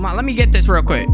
Come on, let me get this real quick.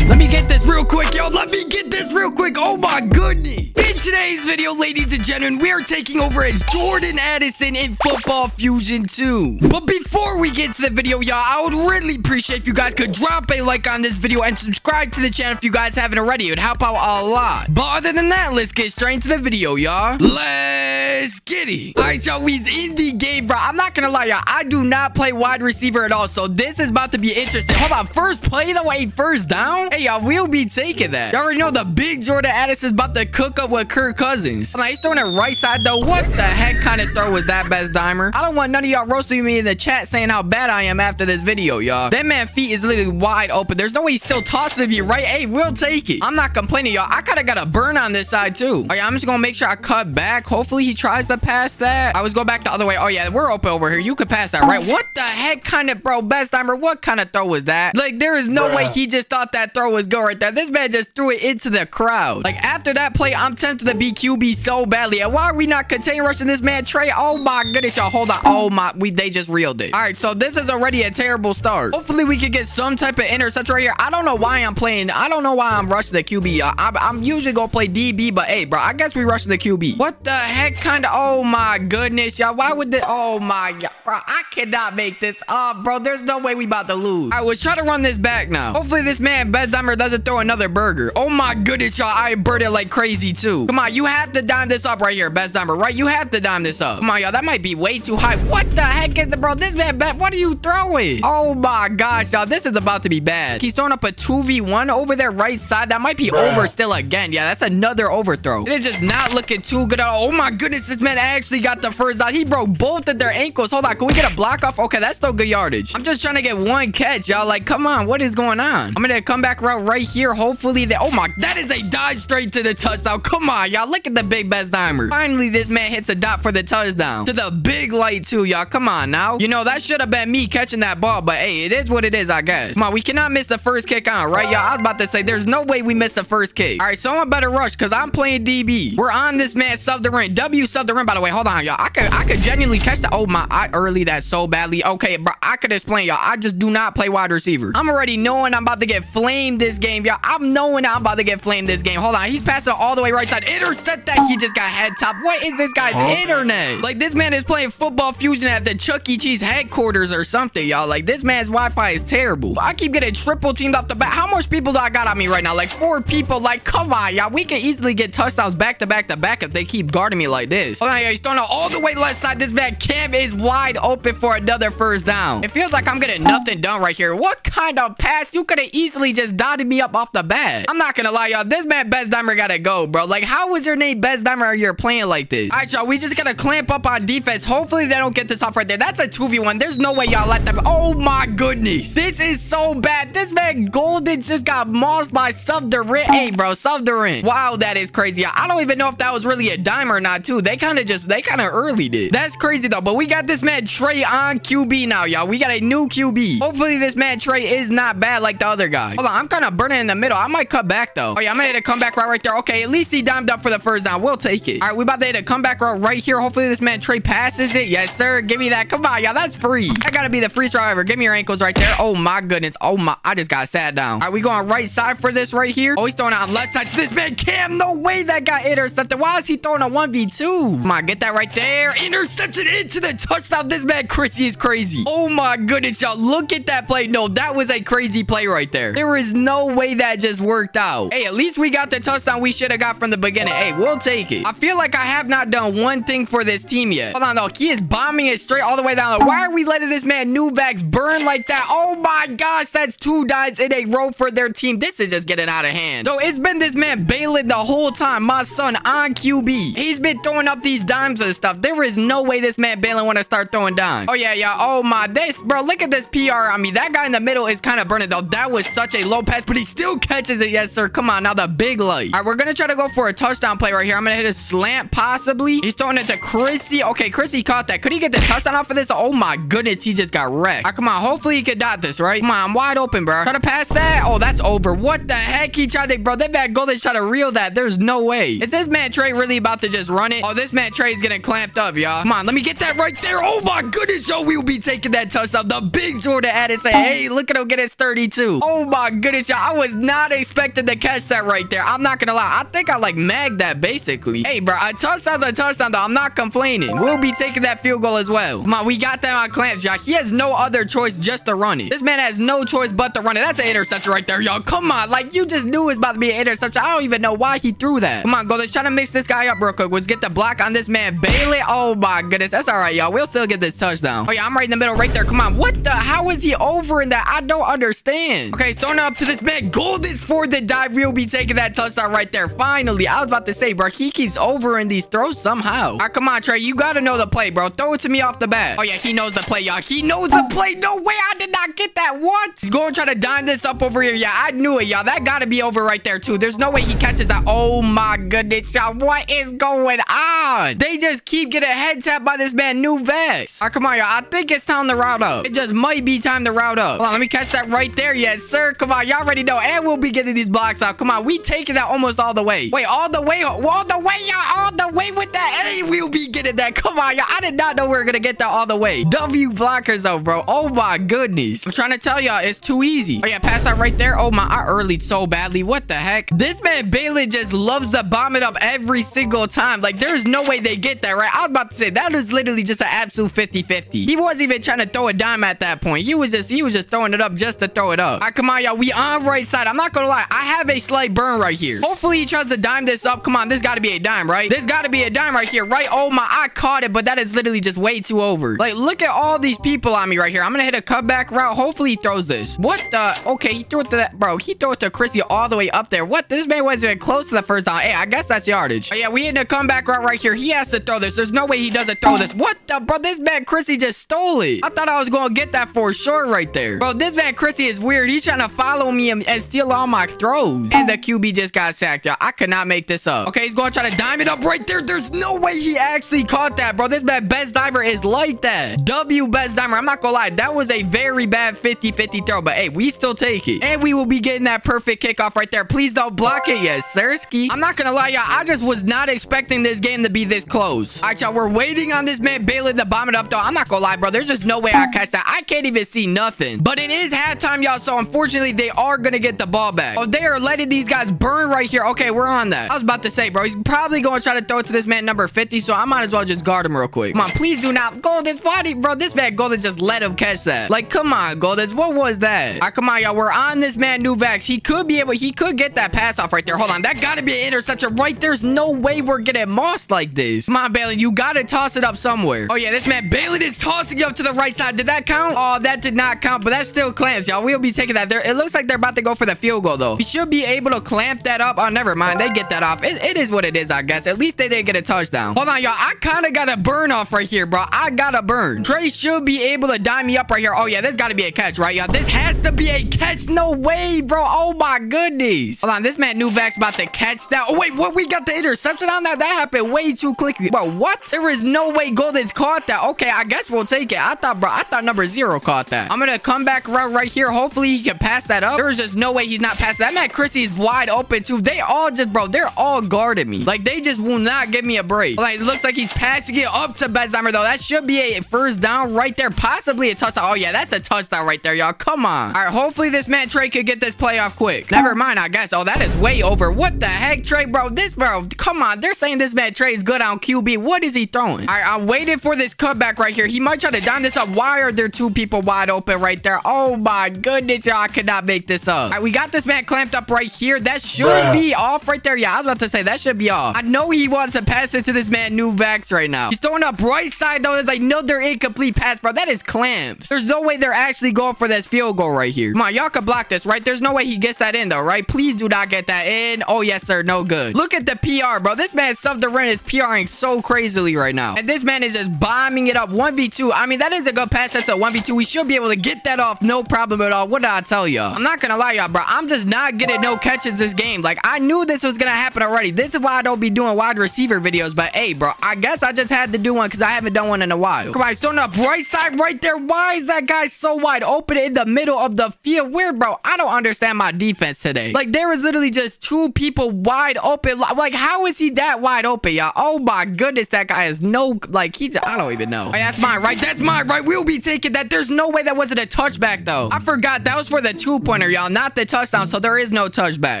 Let me get this real quick, yo. Let me get this real quick. Oh my goodness. In today's video, ladies and gentlemen, we are taking over as Jordan Addison in Football Fusion 2. But before we get to the video, y'all, I would really appreciate if you guys could drop a like on this video and subscribe to the channel if you guys haven't already. It would help out a lot. But other than that, let's get straight into the video, y'all. Let's get it. All right, y'all, we's in the game, bro. I'm not gonna lie, y'all. I do not play wide receiver at all, so this is about to be interesting. Hold on, first play the way first down? Hey, y'all, we'll be taking that. Y'all already know the big Jordan Addison is about to cook up with Kirk Cousins. Like, he's throwing it right side, though. What the heck kind of throw was that, Best Dimer? I don't want none of y'all roasting me in the chat saying how bad I am after this video, y'all. That man feet is literally wide open. There's no way he's still tossing you, right? Hey, we'll take it. I'm not complaining, y'all. I kind of got a burn on this side, too. All right, I'm just going to make sure I cut back. Hopefully, he tries to pass that. I was going back the other way. Oh, yeah, we're open over here. You could pass that, right? What the heck kind of, bro, Best Dimer, what kind of throw was that? Like, there is no Bruh. way he just thought that throw was good right there. This man just threw it into the crowd. Like, after that play, I'm tempted to be QB so badly. And why are we not contain rushing this man, Trey? Oh, my goodness, y'all. Hold on. Oh, my. We They just reeled it. All right, so this is already a terrible start. Hopefully, we can get some type of interception right here. I don't know why I'm playing. I don't know why I'm rushing the QB. I'm, I'm usually going to play DB, but hey, bro, I guess we rushing the QB. What the heck kind of... Oh, my goodness, y'all. Why would the... Oh, my... Bro, I cannot make this up, bro. There's no way we about to lose. I was trying to run this back now. Hopefully, this man, Best Dimer, doesn't throw another burger. Oh, my goodness, y'all. I burned it like crazy, too. Come on, you have to dime this up right here, Best Dimer, right? You have to dime this up. Come on, y'all. That might be way too high. What the heck is it, bro? This man, what are you throwing? Oh, my gosh, y'all. This is about to be bad. He's throwing up a 2v1 over there right side. That might be Bruh. over still again. Yeah, that's another overthrow. It is just not looking too good. Oh, my goodness. This man actually got the first down. He broke both of their ankles. Hold on. Can we get a block off? Okay, that's still good yardage. I'm just trying to get one catch, y'all. Like, come on. What is going on? I'm going to come back route right here. Hopefully, they... Oh, my... That is a dodge straight to the touchdown. Come on, y'all. Look at the big best dimer. Finally, this man hits a dot for the touchdown. To the big light, too, y'all. Come on now. You know, that should have been me catching that ball, but hey, it is what it is, I guess. Come on, we cannot miss the first kick on, right, y'all? I was about to say, there's no way we missed the first kick. All right, someone better rush because I'm playing DB. We're on this man sub the rim. W sub the rim, by the way. Hold on, y'all. I could, I could genuinely catch that. Oh, my, I early that so badly. Okay, bro, I could explain, y'all. I just do not play wide receiver. I'm already knowing I'm about to get flamed this game, y'all. I'm knowing I'm about to get flamed this game. Hold on. He's passing all the way right side. Intercept that. He just got head top. What is this guy's internet? Like, this man is playing football fusion at the Chuck E. Cheese headquarters or something, y'all. Like, this man's Wi-Fi is terrible. I keep getting triple teamed off the back. How much people do I got on me right now? Like, four people. Like, come on, y'all. We can easily get touchdowns back to back to back if they keep guarding me like this. Hold on, y'all. He's throwing out all the way left side. This man Cam is wide open for another first down. It feels like I'm getting nothing done right here. What kind of pass? You could have easily just dotted me up off the bat. I'm not gonna lie, y'all. This man Best Dimer gotta go, bro. Like, how was your name Best Dimer you're playing like this? All right, y'all. We just gotta clamp up on defense. Hopefully, they don't get this off right there. That's a 2v1. There's no way y'all let them. Oh, my goodness. This is so bad. This man Golden just got mossed by Sub Durant. Hey, bro. Sub Durant. Wow, that is crazy. I don't even know if that was really a dime or not, too. They kind of just, they kind of early did. That's crazy, though. But we got this man Trey on QB now, y'all. We got a new QB. Hopefully, this man Trey is not bad like the other guy. Hold on. I'm kind of burning in the middle. I might cut back, though. Oh, yeah. I'm going to come back right, right there. Okay. At least he dimed up for the first down. We'll take it. All right. We about to hit a comeback route right here. Hopefully, this man Trey passes it. Yes, sir. Give me that. Come on, y'all. That's free. I got to be the free driver. Give me your ankles right there. Oh, my goodness. Oh, my. I just got sat down. All right. We going right side for this right here. Oh, he's throwing out left side. This man Cam. No way that got intercepted. Why is he throwing a 1v2? Come on. Get that right there. Intercepted into the touchdown. This man Chrissy is crazy. Oh, my goodness, y'all. Look at that play. No, that was a crazy play right there. There is no way that just worked out. Hey, at least we got the touchdown we should have got from the beginning. Hey, we'll take it. I feel like I have not done one thing for this team yet. Hold on, though. He is bombing it straight all the way down. Why are we letting this man Nuvax burn like that? Oh, my gosh. That's two dives in a row for their team. This is just getting out of hand. So it's been this man bailing the whole time. My son on QB. He's been throwing up these dimes and stuff. There is no way this man bailing want to start throwing dimes. Oh, yeah, yeah. Oh, my. This, bro, look at this PR on me. That guy in the middle is kind of burning, though. That was such a low pass, but he still catches it. Yes, sir. Come on. Now the big light. All right, we're going to try to go for a touchdown play right here. I'm going to hit a slant possibly. He's throwing it to Chrissy. Okay, Chrissy caught that. Could he get the touchdown off of this? Oh, my goodness. He just got wrecked. All right, come on. Hopefully he could dot this, right? Come on. I'm wide open, bro. Try to pass that. Oh, that's over. What the heck? He tried to, bro. That man Golden tried to reel that. There's no way. Is this man Trey really about to just run it? Oh, this man Trey's getting clamped up, y'all. Come on. Let me get that right there. Oh, my goodness. Yo, we will be taking that touchdown. The big Jordan Addison. Hey, look at him get his 32. Oh, my goodness, y'all. I was not expecting to catch that right there. I'm not gonna lie. I think I like magged that basically. Hey, bro, a touchdown's a touchdown though. I'm not complaining. We'll be taking that field goal as well. Come on, we got that on clamps, y'all. He has no other choice just to run it. This man has no choice but to run it. That's an interception right there, y'all. Come on, like you just knew it was about to be an interception. I don't even know why he threw that. Come on, go. Let's try to mix this guy up real quick. Let's get the block on this man Bailey. Oh my goodness, that's all right, y'all. We'll still get this touchdown. Oh yeah, I'm right in the middle, right there. Come on, what the? How is he over in that? I don't understand. Okay, throwing it up to this man. Gold is for the dive. We'll be taking that touchdown right there. Finally, I was about to say, bro, he keeps over in these throws somehow. All right, come on, Trey. You got to know the play, bro. Throw it to me off the bat. Oh, yeah, he knows the play, y'all. He knows the play. No way. I did not get that. What? He's going to try to dime this up over here. Yeah, I knew it, y'all. That got to be over right there, too. There's no way he catches that. Oh, my goodness, y'all. What is going on? They just keep getting head tapped by this man, New Vex. All ah, right, come on, y'all. I think it's time to route up. It just might be time to route up. On, let me catch that right there. Yes, sir. Come on, y'all already know. And we'll be getting these blocks out. Come on, we taking that almost all the way. Wait, all the way? All the way, y'all. All the way with that. Hey, we'll be getting that. Come on, y'all. I did not know we were going to get that all the way. W blockers, though, bro. Oh, my goodness. I'm trying to tell y'all, it's too easy. Oh, yeah, pass that right there. Oh, my. I early so badly. What the heck? This man, Balin, just loves to bomb it up every single time. Like, there's no way they get that, right? I was about to say, that is literally just an absolute 50-50. He wasn't even trying to throw a dime at that point. He was just, he was just throwing it up just to throw it up. All right, come on, y'all. We on right side. I'm not gonna lie. I have a slight burn right here. Hopefully, he tries to dime this up. Come on, this got to be a dime, right? This got to be a dime right here, right? Oh my, I caught it, but that is literally just way too over. Like, look at all these people on me right here. I'm gonna hit a cutback route. Hopefully, he throws this. What the? Okay, he threw it to that, bro. He threw it to Chrissy all the way up there. What? This man wasn't even close to the first down. Hey, I guess that's yardage. Oh, yeah, we hit a comeback route right here. He has to throw this. There's no way he doesn't throw this. What the, bro? This man Chrissy just stole it. I thought I was gonna get that for sure right there. Bro, this man Chrissy is weird. He's trying to follow me and, steal all my throws. And the QB just got sacked, y'all. I could not make this up. Okay, he's gonna try to dime it up right there. There's no way he actually caught that, bro. This bad best diver is like that. W best diver. I'm not gonna lie. That was a very bad 50-50 throw, but hey, we still take it. And we will be getting that perfect kickoff right there. Please don't block it yet, Sirski. I'm not gonna lie, y'all. I just was not expecting this game to be this close. All right, y'all. We're waiting on this man Bailey to bomb it up, though. I'm not gonna lie, bro. There's just no way I catch that. I can't even see nothing. But it is halftime, y'all. So unfortunately, they are gonna get the ball back. Oh, they are letting these guys burn right here. Okay, we're on that. I was about to say, bro. He's probably gonna try to throw it to this man number 50. So I might as well just guard him real quick. Come on, please do not. Golden's body, bro. This man Golden just let him catch that. Like, come on, Golden. What was that? All right, come on, y'all. We're on this man Nuvax. He could be able. He could get that pass off right there. Hold on. That gotta be an interception right There's no way we're getting mossed like this. Come on, Bailey. You gotta toss it up somewhere. Oh, yeah. This man Bailey is tossing up to the right side. Did that count? Oh, that did not count, but that still clamps, y'all. We'll be taking that there. It looks like they're about to go for the field goal, though. We should be able to clamp that up. Oh, never mind. They get that off. It, it is what it is, I guess. At least they didn't get a touchdown. Hold on, y'all. I kind of got a burn off right here, bro. I got a burn. Trey should be able to dime me up right here. Oh, yeah. This got to be a catch, right, y'all? This has to be a catch. No way, bro. Oh, my goodness. Hold on. This man, Nuvax, about to catch that. Oh, wait. What? We got the interception on that? That happened way too quickly. Bro, what? There is no way Golden's caught that. Okay, I guess we'll take it. I thought, bro, I thought number zero caught that. I'm going to come back right, right here. Hopefully, he can pass that up. There's just no way he's not passing that. Man, Chrissy is wide open, too. They all just, bro, they're all guarding me. Like, they just will not give me a break. Like, it looks like he's passing it up to Best Dimer, though. That should be a first down right there. Possibly a touchdown. Oh, yeah, that's a touchdown right there, y'all. Come on. All right, hopefully this man Trey could get this play off quick. Never mind, I guess. Oh, that is way over. What the heck, Trey, bro? This, bro, come on. They're saying this man Trey is good on QB. What is he throwing? All right, I'm waiting for this cutback right here. He might try to dime this up. Why are there two people wide open right there? Oh, my goodness, y'all. I could not make this up. All right, we got this man clamped up right here. That should Bruh. be off right there. Yeah, I was about to say that should be off. I know he wants to pass it to this man, New Vax, right now. He's throwing up right side, though. There's another incomplete pass, bro. That is clamps. There's no way they're actually going for this field goal right here. Come on, y'all can block this, right? There's no way he gets that in, though, right? Please do not get that in. Oh, yes, sir. No good. Look at the PR, bro. This man, Sub the Ren, is PRing so crazily right now. And this man is just bombing it up 1v2. I mean, that is a good pass. That's a 1v2. We should be able to get that off. No problem at all. What did I tell you? I'm not gonna lie, y'all, bro. I'm just not getting no catches this game. Like, I knew this was gonna happen already. This is why I don't be doing wide receiver videos. But, hey, bro, I guess I just had to do one because I haven't done one in a while. Come on, throwing up right side right there. Why is that guy so wide open in the middle of the field? Weird, bro. I don't understand my defense today. Like, there was literally just two people wide open. Like, how is he that wide open, y'all? Oh, my goodness. That guy has no, like, he, I don't even know. Hey, that's mine, right? That's mine, right? We'll be taking that. There's no way that wasn't a touchback, though. I forgot. That was for the two-pointer, y'all, not the touchdown. So there is no touchback.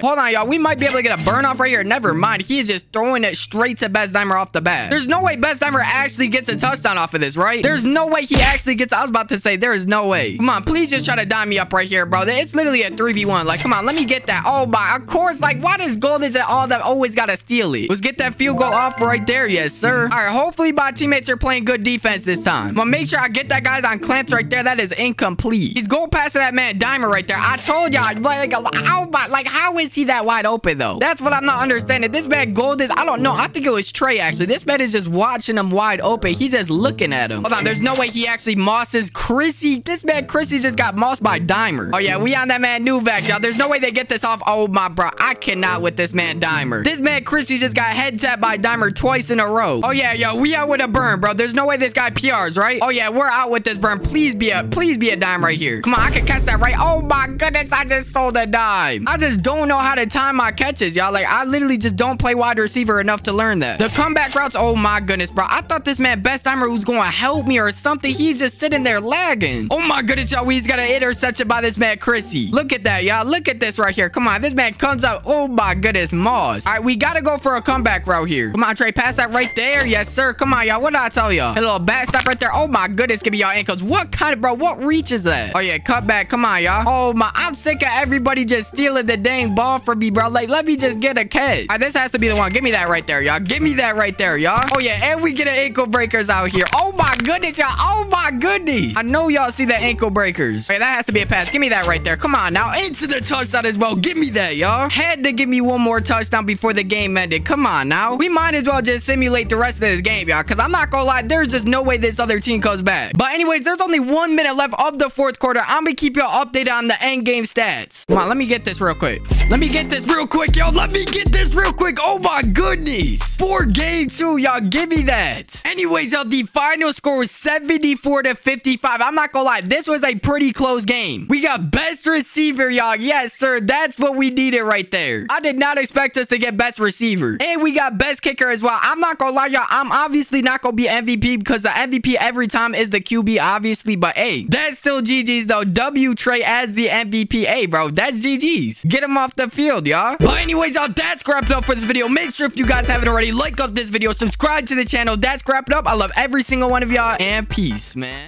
Hold on, y'all. We might be able to get a burn off right here. Never mind. He is just throwing it straight to Best Dimer off the bat. There's no way Best Dimer actually gets a touchdown off of this, right? There's no way he actually gets... I was about to say, there is no way. Come on, please just try to dime me up right here, bro. It's literally a 3v1. Like, come on, let me get that. Oh, my. Of course, like, why does Golden all that always got to steal it? Let's get that field goal off right there. Yes, sir. All right, hopefully my teammates are playing good defense this time. I'm gonna make sure I get that guys on clamps right there. That is incomplete. He's going past that man Dimer right there. I told y'all, like, how, like, how is he that wide open, though? That's what I'm not understanding. This man Gold is, I don't know. I think it was Trey, actually. This man is just watching him wide open. He's just looking at him. Hold on. There's no way he actually mosses Chrissy. This man Chrissy just got mossed by Dimer. Oh, yeah. We on that man Nuvac, y'all. There's no way they get this off. Oh, my bro. I cannot with this man Dimer. This man Chrissy just got head tapped by Dimer twice in a row. Oh, yeah, yo. We out with a burn, bro. There's no way this guy PRs, right? Oh, yeah. We're out with this burn. Please be a, please be a dime right here. Come on. I can catch that right. Oh, my goodness. I just stole a dime. I just don't know how to time my catches, y'all. Like, I literally just don't play wide receiver enough to learn that. The comeback routes, oh my goodness, bro. I thought this man Best Dimer was going to help me or something. He's just sitting there lagging. Oh my goodness, y'all. He's got an interception by this man Chrissy. Look at that, y'all. Look at this right here. Come on. This man comes up. Oh my goodness, Moss. All right, we got to go for a comeback route here. Come on, Trey. Pass that right there. Yes, sir. Come on, y'all. What did I tell y'all? A little bad stop right there. Oh my goodness, give me y'all ankles. What kind of, bro? What reach is that? Oh yeah, cut back. Come on, y'all. Oh my, I'm sick of everybody just stealing the dang ball from me, bro. Like, let me just get a catch. All right, this has to be the one. Give me that right there, y'all. Give me that right there, y'all. Oh yeah, and we get an ankle breakers out here. Oh my goodness, y'all. Oh my goodness. I know y'all see the ankle breakers. Okay, that has to be a pass. Give me that right there. Come on now, into the touchdown as well. Give me that, y'all. Had to give me one more touchdown before the game ended. Come on now. We might as well just simulate the rest of this game, y'all. Because I'm not gonna lie, there's just no way this other team comes back. But anyways, there's only one minute left of the fourth quarter. I'm gonna keep y'all updated on the end game stats. Come on, let me get this real quick. Let me get this real quick, y'all. Let me get this real quick. Oh my goodness. Four game two, y'all. Give me that. Anyways, y'all, the final score was 74 to 55. I'm not gonna lie. This was a pretty close game. We got best receiver, y'all. Yes, sir. That's what we needed right there. I did not expect us to get best receiver. And we got best kicker as well. I'm not gonna lie, y'all. I'm obviously not gonna be MVP because the MVP every time is the QB, obviously. But hey, that's still GG's though. W Trey as the MVP. Hey, bro, that's GG's. Get him off the field, y'all. But anyways, y'all, that's wrapped up for this video. Make sure if you guys haven't already, like up this video, subscribe to the channel. That's wrapped up. I love every single one of y'all. And peace, man.